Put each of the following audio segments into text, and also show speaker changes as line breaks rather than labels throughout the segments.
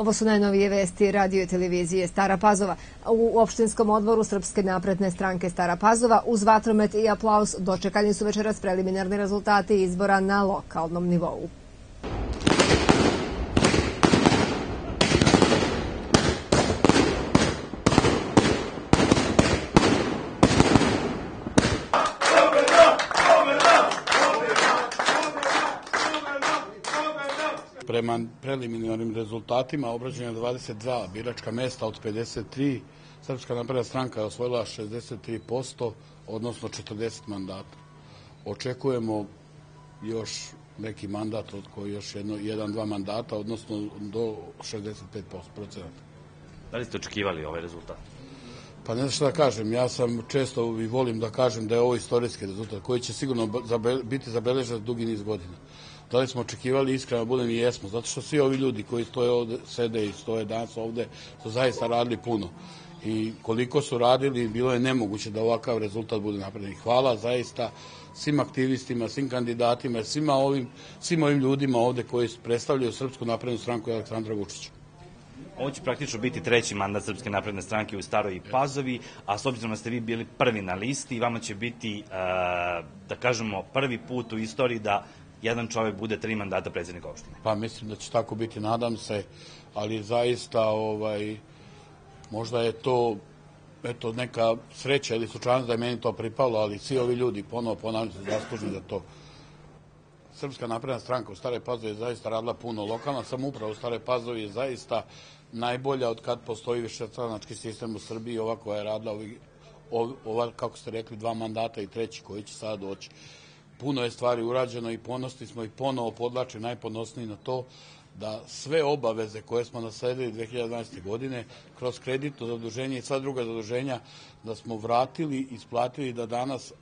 Ovo su najnovije vesti radio i televizije Stara Pazova. U opštinskom odboru Srpske napredne stranke Stara Pazova uz vatromet i aplaus dočekani su večeras preliminarni rezultati izbora na lokalnom nivou.
Prema preliminarnim rezultatima obrađenja 22 biračka mesta od 53, Srpska napredna stranka je osvojila 63%, odnosno 40 mandata. Očekujemo još neki mandat od koji još jedno, jedan, dva mandata, odnosno do 65 procenata.
Da li ste očekivali ovaj rezultat?
Pa ne znam šta da kažem, ja sam često i volim da kažem da je ovo istorijski rezultat koji će sigurno biti zabeležen dugi niz godina. Da li smo očekivali iskreno, budem i jesmo, zato što svi ovi ljudi koji stoje ovde, sede i stoje danas ovde, su zaista radili puno. I koliko su radili, bilo je nemoguće da ovakav rezultat bude napravljen. Hvala zaista svim aktivistima, svim kandidatima, svima ovim, svim ovim ljudima ovde koji predstavljaju Srpsku naprednu stranku i Aleksandra Vučića.
Ovo će praktično biti treći mandat Srpske napredne stranke u Staroj Pazovi, a s obzirom da ste vi bili prvi na listi, vama će biti, da kažemo, prvi put u istoriji da jedan čovek bude tri mandata predsednika opštine?
Pa mislim da će tako biti, nadam se, ali zaista ovaj, možda je to eto, neka sreća ili slučajnost da je meni to pripalo, ali svi ovi ljudi, ponovo ponavljam se, zaslužni za to. Srpska napredna stranka u Stare Pazovi je zaista radila puno. Lokalna samuprava u Stare Pazovi je zaista najbolja od kad postoji višestranački sistem u Srbiji, ova koja je radila ovih, ova, kako ste rekli, dva mandata i treći koji će sada doći puno je stvari urađeno i ponosni smo i ponovo podlače najponosniji na to da sve obaveze koje smo nasledili 2012. godine kroz kreditno zaduženje i sva druga zaduženja da smo vratili, isplatili da danas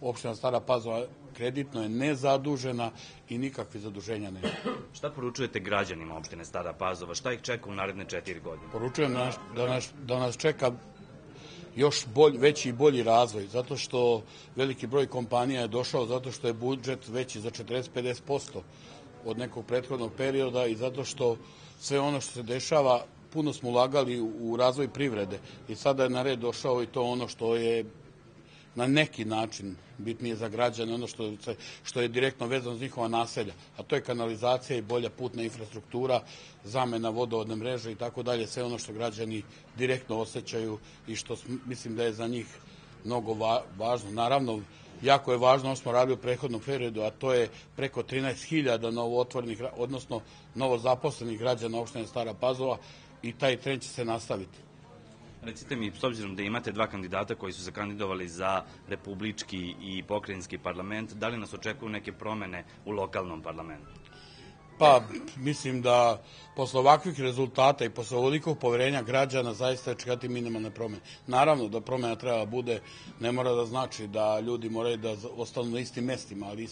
opština Stara Pazova kreditno je nezadužena i nikakve zaduženja nema.
Šta poručujete građanima opštine Stara Pazova? Šta ih čeka u naredne četiri godine?
Poručujem da nas, da nas, da nas čeka još bolj, veći i bolji razvoj, zato što veliki broj kompanija je došao zato što je budžet veći za 40-50% od nekog prethodnog perioda i zato što sve ono što se dešava, puno smo ulagali u razvoj privrede. I sada je na red došao i to ono što je na neki način bitnije za građane, ono što, što je direktno vezano za njihova naselja, a to je kanalizacija i bolja putna infrastruktura, zamena vodovodne mreže i tako dalje, sve ono što građani direktno osjećaju i što mislim da je za njih mnogo va, važno. Naravno, jako je važno, ono smo radili u prehodnom periodu, a to je preko 13.000 novootvorenih, odnosno novozaposlenih građana opštine Stara Pazova i taj trend će se nastaviti.
Recite mi, s obzirom da imate dva kandidata koji su se kandidovali za republički i pokrajinski parlament, da li nas očekuju neke promene u lokalnom parlamentu?
Pa, mislim da posle ovakvih rezultata i posle ovolikog poverenja građana zaista je čekati minimalne promene. Naravno da promena treba da bude, ne mora da znači da ljudi moraju da ostanu na istim mestima, ali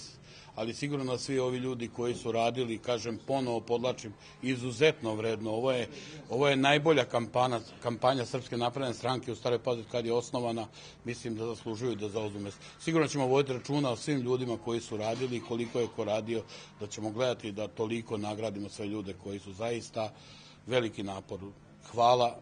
ali sigurno da svi ovi ljudi koji su radili, kažem, ponovo podlačim, izuzetno vredno. Ovo je, ovo je najbolja kampanja, kampanja Srpske napredne stranke u Staroj Pazovi kad je osnovana, mislim da zaslužuju da zauzmu. Sigurno ćemo voditi računa o svim ljudima koji su radili, koliko je ko radio, da ćemo gledati da toliko nagradimo sve ljude koji su zaista veliki napor. Hvala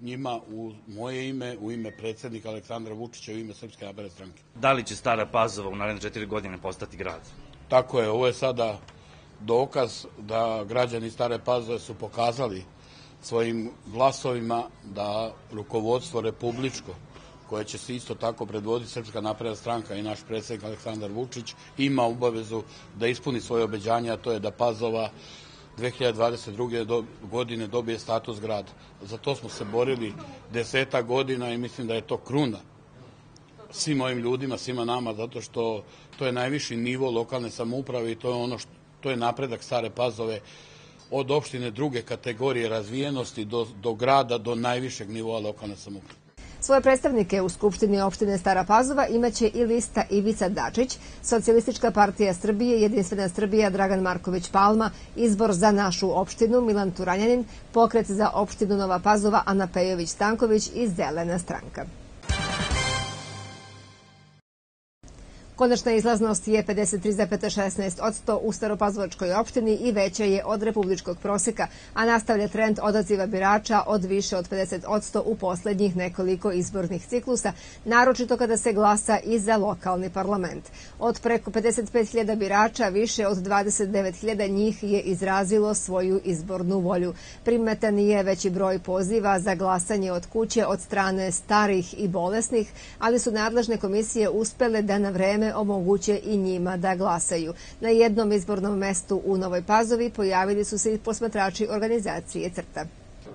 njima u moje ime, u ime predsednika Aleksandra Vučića, u ime Srpske napredne stranke.
Da li će Stara Pazova u naredne četiri godine postati grad?
Tako je, ovo je sada dokaz da građani Stare Pazove su pokazali svojim glasovima da rukovodstvo republičko koje će se isto tako predvoditi Srpska napredna stranka i naš predsednik Aleksandar Vučić, ima obavezu da ispuni svoje obeđanje, a to je da Pazova 2022. godine dobije status grada. Za to smo se borili deseta godina i mislim da je to kruna svim ovim ljudima, svima nama, zato što to je najviši nivo lokalne samouprave i to je ono što, to je napredak Stare Pazove od opštine druge kategorije razvijenosti do, do grada, do najvišeg nivoa lokalne samouprave.
Svoje predstavnike u Skupštini opštine Stara Pazova imaće i lista Ivica Dačić, Socijalistička partija Srbije, Jedinstvena Srbija Dragan Marković Palma, Izbor za našu opštinu Milan Turanjanin, Pokret za opštinu Nova Pazova Ana Pejović Stanković i Zelena stranka. Konačna izlaznost je 53,16% u Staropazovačkoj opštini i veća je od republičkog proseka, a nastavlja trend odaziva birača od više od 50% u poslednjih nekoliko izbornih ciklusa, naročito kada se glasa i za lokalni parlament. Od preko 55.000 birača, više od 29.000 njih je izrazilo svoju izbornu volju. Primetan je veći broj poziva za glasanje od kuće od strane starih i bolesnih, ali su nadležne komisije uspele da na vreme omoguće i njima da glasaju. Na jednom izbornom mestu u Novoj Pazovi pojavili su se i posmatrači organizacije CRTA.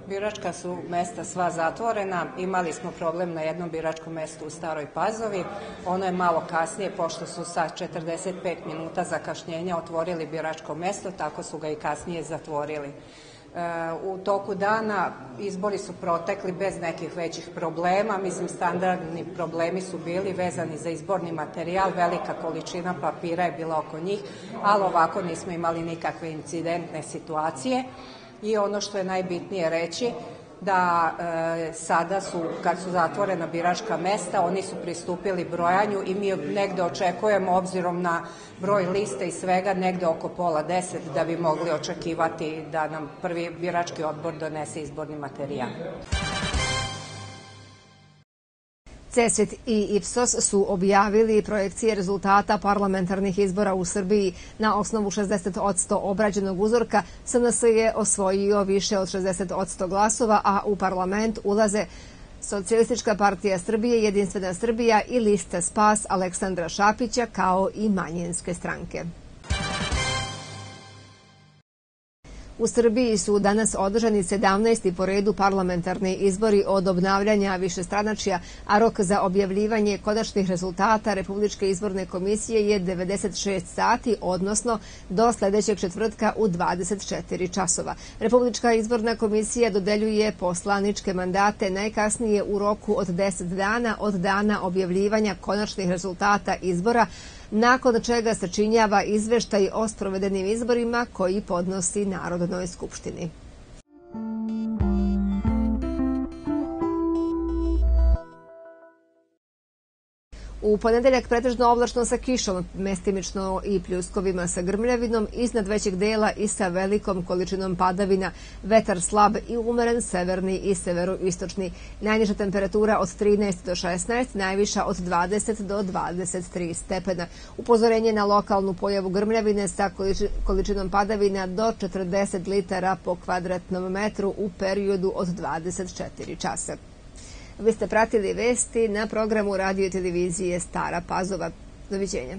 Biračka su mesta sva zatvorena. Imali smo problem na jednom biračkom mestu u Staroj Pazovi. Ono je malo kasnije, pošto su sa 45 minuta zakašnjenja otvorili biračko mesto, tako su ga i kasnije zatvorili. U toku dana izbori su protekli bez nekih većih problema, mislim standardni problemi su bili vezani za izborni materijal, velika količina papira je bila oko njih, ali ovako nismo imali nikakve incidentne situacije. I ono što je najbitnije reći, da e, sada su, kad su zatvorena biračka mesta, oni su pristupili brojanju i mi negde očekujemo, obzirom na broj liste i svega, negde oko pola deset da bi mogli očekivati da nam prvi birački odbor donese izborni materijal.
CESIT i Ipsos su objavili projekcije rezultata parlamentarnih izbora u Srbiji na osnovu 60% obrađenog uzorka. SNS je osvojio više od 60% glasova, a u parlament ulaze Socijalistička partija Srbije, Jedinstvena Srbija i lista Spas Aleksandra Šapića kao i manjinske stranke. U Srbiji su danas održani 17. po redu parlamentarni izbori od obnavljanja višestranačija, a rok za objavljivanje konačnih rezultata Republičke izborne komisije je 96 sati, odnosno do sledećeg četvrtka u 24 časova. Republička izborna komisija dodeljuje poslaničke mandate najkasnije u roku od 10 dana od dana objavljivanja konačnih rezultata izbora, nakon čega sačinjava izveštaj o sprovedenim izborima koji podnosi Narodnoj skupštini. U ponedeljak pretežno oblačno sa kišom, mestimično i pljuskovima sa grmljavinom, iznad većeg dela i sa velikom količinom padavina, vetar slab i umeren severni i severoistočni. Najniža temperatura od 13 do 16, najviša od 20 do 23 stepena. Upozorenje na lokalnu pojavu grmljavine sa količinom padavina do 40 litara po kvadratnom metru u periodu od 24 časa. Vi ste pratili vesti na programu radio i televizije Stara Pazova. Doviđenja.